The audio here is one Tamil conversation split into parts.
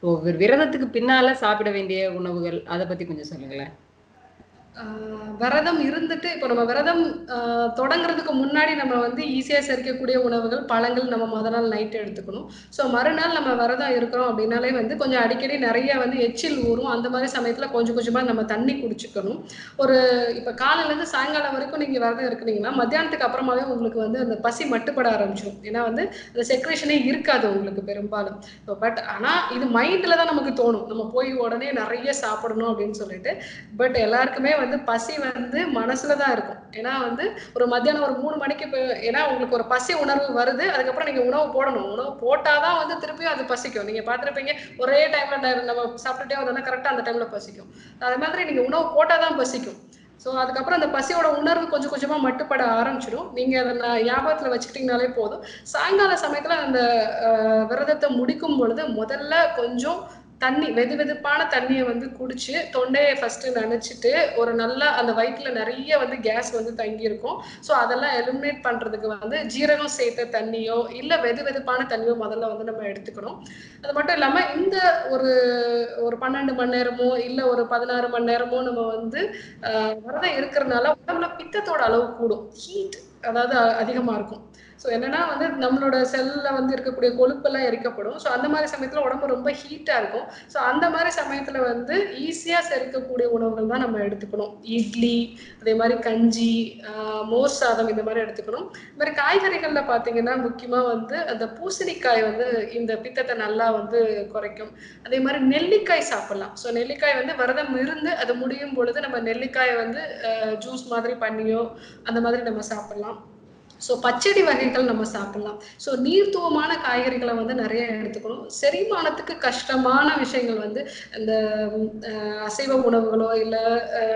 இப்போ விரதத்துக்கு பின்னால சாப்பிட வேண்டிய உணவுகள் அதை பத்தி கொஞ்சம் சொல்லுங்களேன். விரதம் இருந்துட்டு இப்போ நம்ம விரதம் தொடங்குறதுக்கு முன்னாடி நம்ம வந்து ஈஸியாக செரிக்கக்கூடிய உணவுகள் பழங்கள் நம்ம முத நாள் நைட்டு எடுத்துக்கணும். ஸோ மறுநாள் நம்ம விரதம் இருக்கிறோம் அப்படின்னாலே வந்து கொஞ்சம் அடிக்கடி நிறைய வந்து எச்சில் ஊறும். அந்த மாதிரி சமயத்தில் கொஞ்சம் கொஞ்சமாக நம்ம தண்ணி குடிச்சுக்கணும். ஒரு இப்போ காலையிலேருந்து சாயங்காலம் வரைக்கும் நீங்கள் விரதம் இருக்கிறீங்கன்னா மத்தியானத்துக்கு அப்புறமாவே உங்களுக்கு வந்து அந்த பசி மட்டுப்பட ஆரம்பிச்சிடும் ஏன்னா வந்து அந்த செக்ரேஷனே இருக்காது உங்களுக்கு பெரும்பாலும். பட் ஆனால் இது மைண்டில் தான் நமக்கு தோணும். நம்ம போய் உடனே நிறைய சாப்பிடணும் அப்படின்னு சொல்லிட்டு. பட் எல்லாருக்குமே வந்து பசி வந்து மனசுல தான் இருக்கும். ஏன்னா வந்து ஒரு மத்தியானம் ஒரு மூணு மணிக்கு ஏன்னா உங்களுக்கு ஒரு பசி உணர்வு வருது அதுக்கப்புறம் நீங்க உணவு போடணும். உணவு போட்டாதான் வந்து திருப்பியும் அது பசிக்கும். நீங்க பார்த்துருப்பீங்க ஒரே டைம்ல நம்ம சாப்பிட்டுட்டே வந்தோம்னா கரெக்டா அந்த டைம்ல பசிக்கும். அது மாதிரி நீங்க உணவு போட்டாதான் பசிக்கும். ஸோ அதுக்கப்புறம் அந்த பசியோட உணர்வு கொஞ்சம் கொஞ்சமாக மட்டுப்பட ஆரம்பிச்சிடும். நீங்கள் அதை நான் ஞாபகத்தில் வச்சுக்கிட்டீங்கனாலே போதும். சாயங்கால சமயத்தில் அந்த விரதத்தை முடிக்கும் பொழுது முதல்ல கொஞ்சம் தண்ணி வெது வெதுப்பான தண்ணியை வந்து குடிச்சு தொண்டையை ஃபர்ஸ்ட் நினைச்சிட்டு ஒரு நல்லா அந்த வயிற்றுல நிறைய வந்து கேஸ் வந்து தங்கியிருக்கும். ஸோ அதெல்லாம் எலிமினேட் பண்றதுக்கு வந்து ஜீரகம் சேர்த்த தண்ணியோ இல்லை வெது வெதுப்பான தண்ணியோ முதல்ல வந்து நம்ம எடுத்துக்கணும். அது மட்டும் இல்லாம இந்த ஒரு ஒரு பன்னெண்டு மணி நேரமோ இல்லை ஒரு பதினாறு மணி நேரமோ நம்ம வந்து விரதம் இருக்கிறதுனால உடம்புல பித்தத்தோட அளவு கூடும். ஹீட் அதாவது அதிகமா இருக்கும். ஸோ என்னன்னா வந்து நம்மளோட செல்ல வந்து இருக்கக்கூடிய கொழுப்பெல்லாம் எரிக்கப்படும். ஸோ அந்த மாதிரி சமயத்தில் உடம்பு ரொம்ப ஹீட்டாக இருக்கும். ஸோ அந்த மாதிரி சமயத்தில் வந்து ஈஸியாக செரிக்கக்கூடிய உணவுகள் தான் நம்ம எடுத்துக்கணும். இட்லி அதே மாதிரி கஞ்சி மோர் சாதம் இந்த மாதிரி எடுத்துக்கணும். இந்த மாதிரி காய்கறிகளில் பார்த்தீங்கன்னா முக்கியமாக வந்து அந்த பூசணிக்காய் வந்து இந்த பித்தத்தை நல்லா வந்து குறைக்கும். அதே மாதிரி நெல்லிக்காய் சாப்பிடலாம். ஸோ நெல்லிக்காய் வந்து விரதம் இருந்து அது முடியும் பொழுது நம்ம நெல்லிக்காயை வந்து ஜூஸ் மாதிரி பண்ணியோ அந்த மாதிரி நம்ம சாப்பிடலாம். ஸோ பச்சடி வகைகள் நம்ம சாப்பிடலாம். ஸோ நீர்த்துவமான காய்கறிகளை வந்து நிறைய எடுத்துக்கணும். செரிமானத்துக்கு கஷ்டமான விஷயங்கள் வந்து இந்த அசைவ உணவுகளோ இல்லை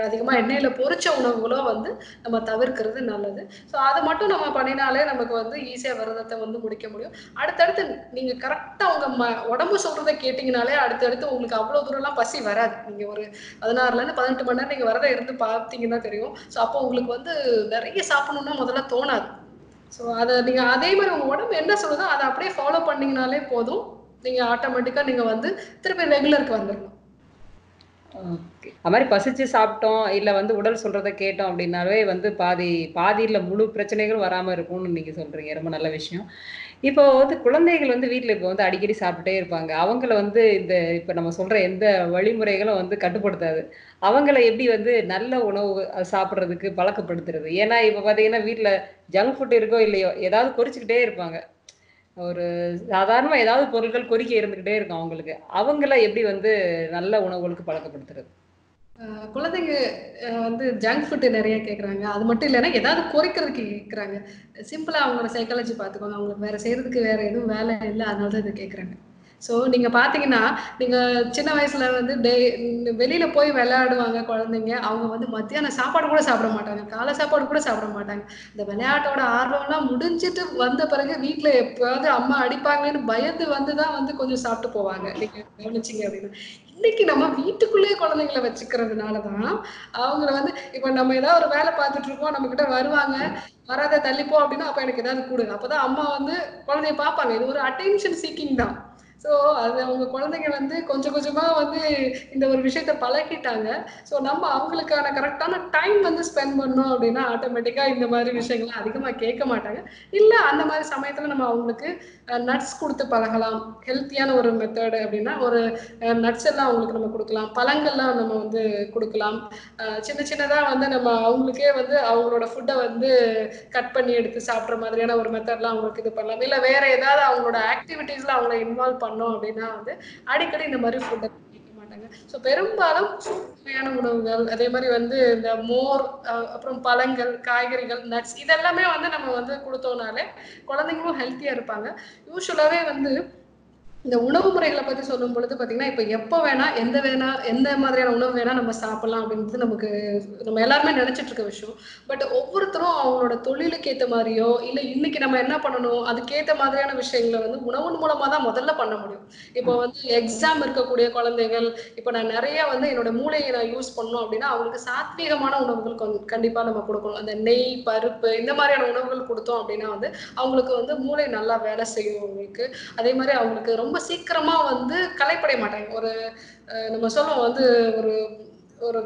அதிகமாக எண்ணெயில் பொறிச்ச உணவுகளோ வந்து நம்ம தவிர்க்கிறது நல்லது. ஸோ அதை மட்டும் நம்ம பண்ணினாலே நமக்கு வந்து ஈஸியாக விரதத்தை வந்து முடிக்க முடியும். அடுத்தடுத்து நீங்கள் கரெக்டாக உங்கள் ம உடம்பு சொல்கிறத கேட்டிங்கனாலே அடுத்தடுத்து உங்களுக்கு அவ்வளோ தூரம்லாம் பசி வராது. நீங்கள் ஒரு பதினாறுலேருந்து பதினெட்டு மணி நேரம் நீங்கள் விரதம் இருந்து பார்த்தீங்கன்னா தெரியும். ஸோ அப்போ உங்களுக்கு வந்து நிறைய சாப்பிடணும்னா முதல்ல தோணாது. ஸோ அதை நீங்கள் அதே மாதிரி உங்கள் உடம்பு என்ன சொல்லுதோ அதை அப்படியே ஃபாலோ பண்ணீங்கனாலே போதும். நீங்கள் ஆட்டோமேட்டிக்காக நீங்கள் வந்து திருப்பி ரெகுலருக்கு வந்துடணும் அது மாதிரி பசிச்சு சாப்பிட்டோம் இல்ல வந்து உடல் சொல்றத கேட்டோம் அப்படின்னாலே வந்து பாதி பாதியில முழு பிரச்சனைகளும் வராம இருக்கும்னு நீங்க சொல்றீங்க. ரொம்ப நல்ல விஷயம். இப்போ வந்து குழந்தைகள் வந்து வீட்டுல இப்போ வந்து அடிக்கடி சாப்பிட்டுட்டே இருப்பாங்க. அவங்கள வந்து இந்த இப்ப நம்ம சொல்ற எந்த வழிமுறைகளும் வந்து கட்டுப்படுத்தாது. அவங்கள எப்படி வந்து நல்ல உணவு சாப்பிட்றதுக்கு பழக்கப்படுத்துறது? ஏன்னா இப்ப பாத்தீங்கன்னா வீட்டுல ஜங்க் ஃபுட் இருக்கோ இல்லையோ ஏதாவது குறிச்சுக்கிட்டே இருப்பாங்க. ஒரு சாதாரணமா ஏதாவது பொருட்கள் கொறிக்க இருந்துகிட்டே இருக்கும் அவங்களுக்கு. அவங்கள எப்படி வந்து நல்ல உணவுகளுக்கு பழக்கப்படுத்துறது? குழந்தைங்க வந்து ஜங்க் ஃபுட்டு நிறைய கேட்குறாங்க அது மட்டும் இல்லைன்னா ஏதாவது குறைக்கிறதுக்கு கேட்குறாங்க சிம்பிளாக அவங்களோட சைக்காலஜி பார்த்துக்கோங்க. அவங்களுக்கு வேற செய்யறதுக்கு வேற எதுவும் வேலை இல்லை. அதனால தான் இதை கேட்குறாங்க ஸோ நீங்கள் பார்த்தீங்கன்னா நீங்கள் சின்ன வயசுல வந்து டே வெளியில போய் விளையாடுவாங்க குழந்தைங்க அவங்க வந்து மத்தியானம் சாப்பாடு கூட சாப்பிட மாட்டாங்க. காலை சாப்பாடு கூட சாப்பிட மாட்டாங்க. இந்த விளையாட்டோட ஆர்வம்லாம் முடிஞ்சிட்டு வந்த பிறகு வீட்டில் எப்போயாவது அம்மா அடிப்பாங்கன்னு பயந்து வந்து தான் வந்து கொஞ்சம் சாப்பிட்டு போவாங்க. நீங்கள் கவனிச்சிங்க அப்படின்னு. இன்னைக்கு நம்ம வீட்டுக்குள்ளேயே குழந்தைங்களை வச்சுக்கிறதுனால தான் அவங்கள வந்து இப்போ நம்ம ஏதாவது ஒரு வேலை பார்த்துட்டு இருக்கோம் நம்ம கிட்ட வருவாங்க வராத தள்ளிப்போம் அப்படின்னா அப்ப எனக்கு ஏதாவது கொடுங்க அப்பதான் அம்மா வந்து குழந்தைய பார்ப்பாங்க. இது ஒரு அட்டென்ஷன் சீக்கிங் தான். ஸோ அது அவங்க குழந்தைங்க வந்து கொஞ்சம் கொஞ்சமா வந்து இந்த ஒரு விஷயத்த பழகிட்டாங்க. ஸோ நம்ம அவங்களுக்கான கரெக்டான டைம் வந்து ஸ்பெண்ட் பண்ணோம் அப்படின்னா ஆட்டோமேட்டிக்கா இந்த மாதிரி விஷயங்கள்லாம் அதிகமாக கேட்க மாட்டாங்க. இல்லை அந்த மாதிரி சமயத்தில் நம்ம அவங்களுக்கு நட்ஸ் கொடுத்து பழகலாம். ஹெல்த்தியான ஒரு மெத்தடு அப்படின்னா ஒரு நட்ஸ் எல்லாம் அவங்களுக்கு நம்ம கொடுக்கலாம். பழங்கள்லாம் நம்ம வந்து கொடுக்கலாம். சின்ன சின்னதா வந்து நம்ம அவங்களுக்கே வந்து அவங்களோட ஃபுட்டை வந்து கட் பண்ணி எடுத்து சாப்பிட்ற மாதிரியான ஒரு மெத்தட்லாம் அவங்களுக்கு இது பண்ணலாம். இல்லை வேற ஏதாவது அவங்களோட ஆக்டிவிட்டீஸ்ல அவங்கள இன்வால்வ் பண்ணோம் அப்படின்னா வந்து அடிக்கடி இந்த மாதிரி ஃபுட்டை ஸோ பெரும்பாலும் சுவையான உணவுகள் அதே மாதிரி வந்து இந்த மோர் அஹ் அப்புறம் பழங்கள் காய்கறிகள் நட்ஸ் இதெல்லாமே வந்து நம்ம வந்து கொடுத்தோம்னாலே குழந்தைங்களும் ஹெல்த்தியா இருப்பாங்க. யூஸ்வலாகவே வந்து இந்த உணவு முறைகளை பத்தி சொல்லும் பொழுது பாத்தீங்கன்னா இப்ப எப்போ வேணா எந்த வேணா எந்த மாதிரியான உணவு வேணா நம்ம சாப்பிடலாம் அப்படின்றது நமக்கு நம்ம எல்லாருமே நினைச்சிட்டு இருக்க விஷயம். பட் ஒவ்வொருத்தரும் அவங்களோட தொழிலுக்கு ஏத்த மாதிரியோ இல்ல இன்னைக்கு நம்ம என்ன பண்ணணும் அதுக்கேத்த மாதிரியான விஷயங்களை வந்து உணவு மூலமா தான் முதல்ல பண்ண முடியும். இப்போ வந்து எக்ஸாம் இருக்கக்கூடிய குழந்தைகள் இப்போ நான் நிறைய வந்து என்னோட மூளையை நான் யூஸ் பண்ணோம் அப்படின்னா அவங்களுக்கு சாத்வீகமான உணவுகள் கண்டிப்பா நம்ம கொடுக்கணும். அந்த நெய் பருப்பு இந்த மாதிரியான உணவுகள் கொடுத்தோம் அப்படின்னா வந்து அவங்களுக்கு வந்து மூளை நல்லா வேலை செய்யும் அவங்களுக்கு. அதே மாதிரி அவங்களுக்கு ரொம்ப ரொம்ப சீக்கிரமா வந்து களைப்படைய மாட்டாங்க. ஒரு நம்ம சொல்லுவோம் வந்து ஒரு ஒரு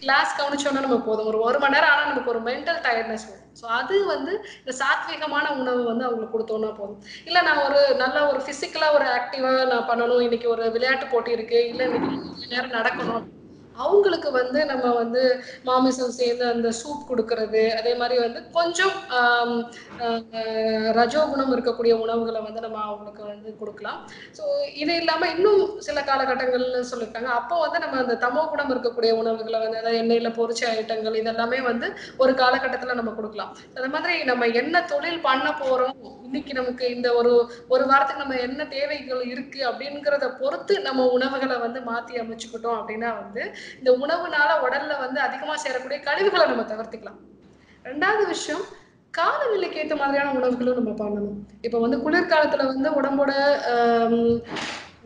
கிளாஸ் கவனிச்சோன்னா நம்ம போதும். ஒரு ஒரு மணி நேரம் ஆனால் நமக்கு ஒரு மென்டல் டயர்ட்னஸ் வரும். ஸோ அது வந்து இந்த சாத்விகமான உணவு வந்து அவங்களுக்கு கொடுத்தோன்னா போதும். இல்லை நான் ஒரு நல்ல ஒரு ஃபிசிக்கலாக ஒரு ஆக்டிவாக நான் பண்ணணும். இன்னைக்கு ஒரு விளையாட்டு போட்டி இருக்கு. இல்லை இன்னைக்கு நேரம் நடக்கணும். அவங்களுக்கு வந்து நம்ம வந்து மாமிசம் சேர்ந்து அந்த சூப் கொடுக்கறது அதே மாதிரி வந்து கொஞ்சம் ரஜோகுணம் இருக்கக்கூடிய உணவுகளை வந்து நம்ம அவங்களுக்கு வந்து கொடுக்கலாம். ஸோ இது இல்லாமல் இன்னும் சில காலகட்டங்கள்னு சொல்லியிருக்காங்க. அப்போ வந்து நம்ம அந்த தமோ குணம் இருக்கக்கூடிய உணவுகளை வந்து அதாவது எண்ணெயில் பொரிச்ச ஐட்டங்கள் இதெல்லாமே வந்து ஒரு காலகட்டத்தில் நம்ம கொடுக்கலாம். அந்த மாதிரி நம்ம என்ன தொழில் பண்ண போகிறோம் இன்னைக்கு நமக்கு இந்த ஒரு ஒரு வாரத்துக்கு நம்ம என்ன தேவைகள் இருக்கு அப்படிங்கிறத பொறுத்து நம்ம உணவுகளை வந்து மாற்றி அமைச்சுக்கிட்டோம் அப்படின்னா வந்து இந்த உணவுனால உடல்ல வந்து அதிகமா சேரக்கூடிய கழிவுகளை நம்ம தவிர்த்துக்கலாம். ரெண்டாவது விஷயம் காலநிலைக்கு ஏற்ற மாதிரியான உணவுகளும் நம்ம பண்ணணும். இப்போ வந்து குளிர்காலத்துல வந்து உடம்போட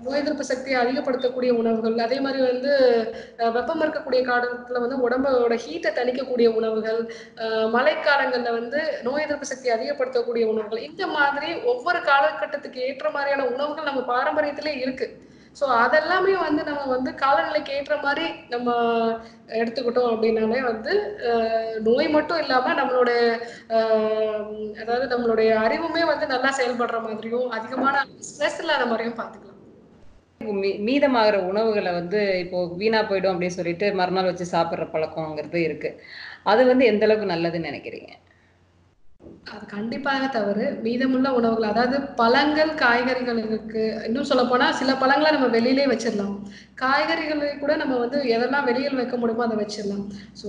நோய் எதிர்ப்பு சக்தியை அதிகப்படுத்தக்கூடிய உணவுகள் அதே மாதிரி வந்து அஹ், வெப்பம் இருக்கக்கூடிய காலத்துல வந்து உடம்போட ஹீட்டை தணிக்கக்கூடிய உணவுகள் அஹ், மழைக்காலங்கள்ல வந்து நோய் எதிர்ப்பு சக்தி அதிகப்படுத்தக்கூடிய உணவுகள் இந்த மாதிரி ஒவ்வொரு காலகட்டத்துக்கு ஏற்ற மாதிரியான உணவுகள் நம்ம பாரம்பரியத்திலே இருக்கு. ஸோ அதெல்லாமே வந்து நம்ம வந்து காலநிலைக்கு ஏற்ற மாதிரி நம்ம எடுத்துக்கிட்டோம் அப்படின்னாலே வந்து நோய் மட்டும் இல்லாம நம்மளோட அதாவது நம்மளுடைய அறிவுமே வந்து நல்லா செயல்படுற மாதிரியும் அதிகமான ஸ்ட்ரெஸ் இல்லாத மாதிரியும் பார்த்துக்கலாம். மீதமாகிற உணவுகளை வந்து இப்போ வீணா போயிடும் அப்படின்னு சொல்லிட்டு மறுநாள் வச்சு சாப்பிட்ற பழக்கம்ங்கிறது இருக்கு. அது வந்து எந்த அளவுக்கு நல்லதுன்னு நினைக்கிறீங்க? அது கண்டிப்பாக தவறு. மீதமுள்ள உணவுகள் அதாவது பழங்கள் காய்கறிகள் இருக்கு. இன்னும் சொல்ல போனா சில பழங்களை நம்ம வெளியிலே வச்சிடலாம். காய்கறிகளை கூட நம்ம வந்து எதெல்லாம் வெளியில் வைக்க முடியுமோ அதை வச்சிடலாம். ஸோ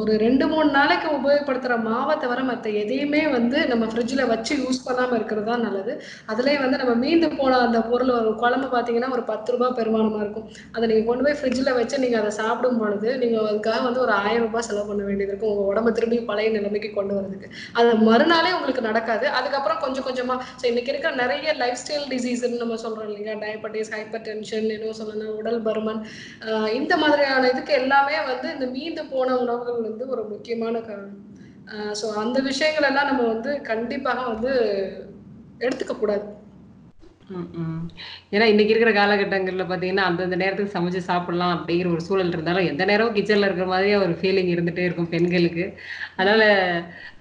ஒரு ரெண்டு மூணு நாளைக்கு உபயோகப்படுத்துகிற மாவை தவிர மற்ற எதையுமே வந்து நம்ம ஃப்ரிட்ஜில் வச்சு யூஸ் பண்ணாமல் இருக்கிறது தான் நல்லது. அதுலேயே வந்து நம்ம மீந்து போன அந்த பொருள் ஒரு குழம்பு பார்த்தீங்கன்னா ஒரு பத்து ரூபா பெருமானமாக இருக்கும். அதை நீங்கள் கொண்டு போய் ஃப்ரிட்ஜில் வச்சு நீங்கள் அதை சாப்பிடும் பொழுது நீங்கள் அதுக்காக வந்து ஒரு ஆயிரம் ரூபாய் செலவு பண்ண வேண்டியது இருக்கும். உங்கள் உடம்பு திரும்பி பழைய நிலைமைக்கு கொண்டு வரதுக்கு அதை மறு நாளே உங்களுக்கு நடக்காது. அதுக்கப்புறம் கொஞ்சம் கொஞ்சமா ஸோ இன்னைக்கு இருக்கிற நிறைய லைஃப் ஸ்டைல் டிசீஸ்ன்னு நம்ம சொல்றோம் இல்லையா? டயபெட்டிஸ் ஹைப்பர் டென்ஷன் என்ன சொல்லணும் உடல் பருமன் இந்த மாதிரியான இதுக்கு எல்லாமே வந்து இந்த மீந்து போன உணவுகள் வந்து ஒரு முக்கியமான காரணம். ஸோ அந்த விஷயங்கள் எல்லாம் நம்ம வந்து கண்டிப்பாக வந்து எடுத்துக்க கூடாது. ம், ம். ஏன்னா இன்னைக்கு இருக்கிற காலகட்டங்கள்ல பாத்தீங்கன்னா அந்தந்த நேரத்துக்கு சமைச்சு சாப்பிடலாம் அப்படிங்கிற ஒரு சூழல் இருந்தாலும் எந்த நேரமும் கிச்சன்ல இருக்கிற மாதிரியே ஒரு ஃபீலிங் இருந்துட்டே இருக்கும் பெண்களுக்கு. அதனால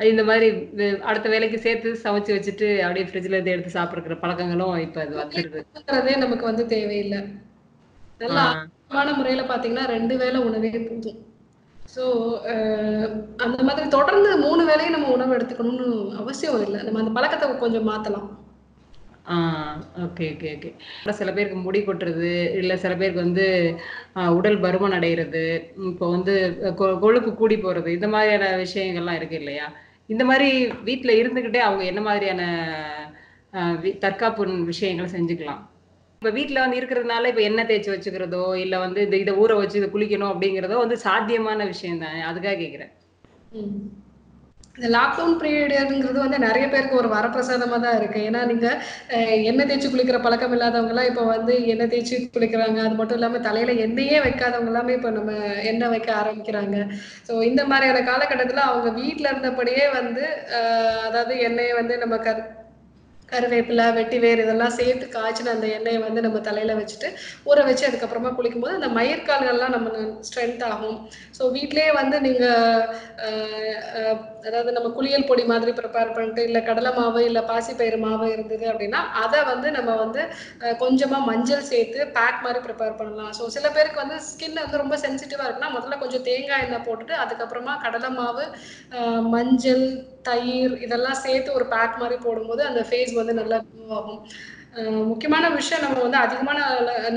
இந்த மாதிரி வே- அடுத்த வேலைக்கு சேர்த்து சமைச்சு வச்சுட்டு அப்படியே ஃப்ரிட்ஜ்ல இருந்து எடுத்து சாப்பிடுற பழக்கங்களும் இப்ப அது வந்துருது. நமக்கு வந்து தேவையில்லை. நல்லா ஆ. ஆரோக்கியமான முறையில பாத்தீங்கன்னா ரெண்டு வேளை உணவே போதும் ஸோ அந்த மாதிரி தொடர்ந்து மூணு வேளையும் நம்ம உணவு எடுத்துக்கணும்னு அவசியம் இல்லை. நம்ம அந்த பழக்கத்தை கொஞ்சம் மாத்தலாம். ஓகே ஓகே ஓகே சில பேருக்கு முடி கொட்டுறது இல்லை சில பேருக்கு வந்து உடல் பருமன் அடைகிறது இப்போ வந்து கொ- கொழுப்பு கூடி போகிறது இந்த மாதிரியான விஷயங்கள்லாம் இருக்கு இல்லையா? இந்த மாதிரி வீட்டில் இருந்துக்கிட்டே அவங்க என்ன மாதிரியான தற்காப்பு விஷயங்களை செஞ்சுக்கலாம். இப்போ வீட்டில் வந்து இருக்கிறதுனால இப்போ எண்ணெய் தேய்ச்சி வச்சுக்கிறதோ இல்லை வந்து இந்த இதை ஊற வச்சு இதை குளிக்கணும் அப்படிங்கிறதோ வந்து சாத்தியமான விஷயம் தான் அதுக்காக கேட்குறேன் இந்த லாக்டவுன் பீரியடுங்கிறது வந்து நிறைய பேருக்கு ஒரு வரப்பிரசாதமாக தான் இருக்கு. ஏன்னா நீங்க எண்ணெய் தேய்ச்சி குளிக்கிற பழக்கம் இல்லாதவங்க எல்லாம் இப்போ வந்து எண்ணெய் தேய்ச்சி குளிக்கிறாங்க. அது மட்டும் இல்லாமல் தலையில எண்ணெயே வைக்காதவங்க எல்லாமே இப்போ நம்ம எண்ணெய் வைக்க ஆரம்பிக்கிறாங்க. ஸோ இந்த மாதிரியான காலகட்டத்தில் அவங்க வீட்டில் இருந்தபடியே வந்து அதாவது எண்ணெயை வந்து நம்ம கரு கருவேப்பிலை வெட்டி வேர் இதெல்லாம் சேர்த்து காய்ச்சின அந்த எண்ணெயை வந்து நம்ம தலையில வச்சுட்டு ஊற வச்சு அதுக்கப்புறமா குளிக்கும்போது அந்த மயிர்கால்கள்லாம் நம்ம ஸ்ட்ரென்த் ஆகும். ஸோ வீட்லேயே வந்து நீங்க அதாவது நம்ம குளியல் பொடி மாதிரி ப்ரிப்பேர் பண்ணிட்டு இல்லை கடலை மாவு இல்லை பாசிப்பயிறு மாவு இருந்தது அப்படின்னா அதை வந்து நம்ம வந்து கொஞ்சமாக கொஞ்சமா மஞ்சள் சேர்த்து பேக் மாதிரி ப்ரிப்பேர் பண்ணலாம். ஸோ சில பேருக்கு வந்து ஸ்கின் வந்து ரொம்ப சென்சிட்டிவா இருக்குன்னா முதல்ல கொஞ்சம் தேங்காய் எண்ணெய் போட்டுட்டு அதுக்கப்புறமா கடலை மாவு மஞ்சள் தயிர் இதெல்லாம் சேர்த்து ஒரு பேக் மாதிரி போடும்போது அந்த ஃபேஸ் வந்து நல்லா க்ளோ ஆகும் முக்கியமான விஷயம் நம்ம வந்து அதிகமான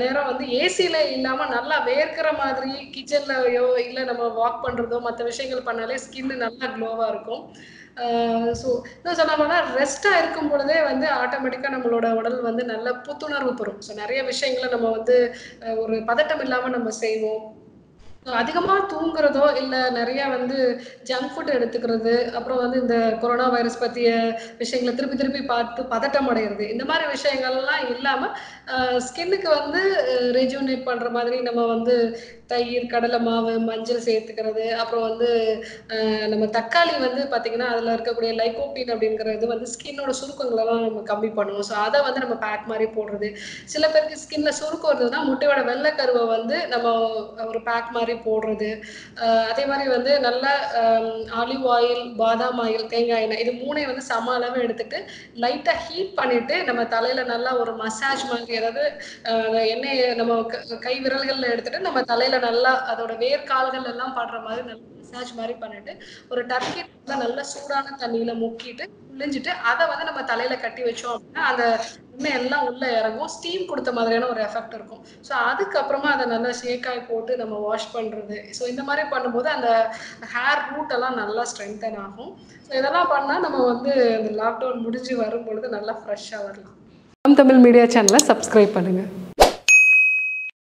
நேரம் வந்து ஏசியில இல்லாம நல்லா வேர்க்கிற மாதிரி கிச்சன்லயோ இல்லை நம்ம வாக் பண்றதோ மற்ற விஷயங்கள் பண்ணாலே ஸ்கின் நல்லா க்ளோவா இருக்கும். ஸோ இன்னும் சொல்ல போனா இருக்கும் பொழுதே வந்து ஆட்டோமேட்டிக்காக நம்மளோட உடல் வந்து நல்ல புத்துணர்வு பெறும். ஸோ நிறைய விஷயங்களை நம்ம வந்து ஒரு பதட்டம் இல்லாமல் நம்ம செய்வோம். அதிகமா தூங்குறதோ இல்ல நிறைய வந்து ஜங்க் ஃபுட் எடுத்துக்கிறது அப்புறம் வந்து இந்த கொரோனா வைரஸ் பத்திய விஷயங்களை திருப்பி திருப்பி பார்த்து பதட்டம் அடைகிறது இந்த மாதிரி விஷயங்கள்லாம் இல்லாம ஸ்கின்னுக்கு வந்து ரெஜூனேட் பண்ணுற மாதிரி நம்ம வந்து தயிர் கடலை மாவு மஞ்சள் சேர்த்துக்கிறது அப்புறம் வந்து நம்ம தக்காளி வந்து பார்த்திங்கன்னா அதில் இருக்கக்கூடிய லைகோபின் அப்படிங்கிறது வந்து ஸ்கின்னோட சுருக்கங்களெல்லாம் நம்ம கம்மி பண்ணுவோம். ஸோ அதை வந்து நம்ம பேக் மாதிரி போடுறது. சில பேருக்கு ஸ்கின்ல சுருக்கம் இருந்ததுன்னா முட்டையோட வெள்ளை கருவை வந்து நம்ம ஒரு பேக் மாதிரி போடுறது. அதே மாதிரி வந்து நல்ல ஆலிவ் ஆயில் பாதாம் ஆயில் தேங்காய் எண்ணெய் இது மூணையும் வந்து சம அளவு எடுத்துட்டு லைட்டாக ஹீட் பண்ணிட்டு நம்ம தலையில நல்லா ஒரு மசாஜ் மாதிரி அதாவது எண்ணெயை நம்ம க- கை விரல்கள்ல எடுத்துட்டு நம்ம தலையில நல்லா அதோட வேர்க்கால்கள் எல்லாம் படுற மாதிரி நல்லா மசாஜ் மாதிரி பண்ணிட்டு ஒரு டர்க்கி நல்லா சூடான தண்ணியில முக்கிட்டு புழிஞ்சிட்டு அதை வந்து நம்ம தலையில கட்டி வச்சோம் அப்படின்னா அந்த எண்ணெய் எல்லாம் உள்ள இறங்கும். ஸ்டீம் கொடுத்த மாதிரியான ஒரு எஃபெக்ட் இருக்கும். ஸோ அதுக்கப்புறமா அதை நல்லா ஷேக்காய் போட்டு நம்ம வாஷ் பண்றது. ஸோ இந்த மாதிரி பண்ணும்போது அந்த ஹேர் ரூட் எல்லாம் நல்லா ஸ்ட்ரென்தன் ஆகும். ஸோ இதெல்லாம் பண்ணா நம்ம வந்து இந்த லாக்டவுன் முடிஞ்சு வரும் பொழுது நல்லா ஃப்ரெஷ்ஷாக வரலாம். தமிழ் மீடியா சேனலை சப்ஸ்கிரைப் பண்ணுங்கள்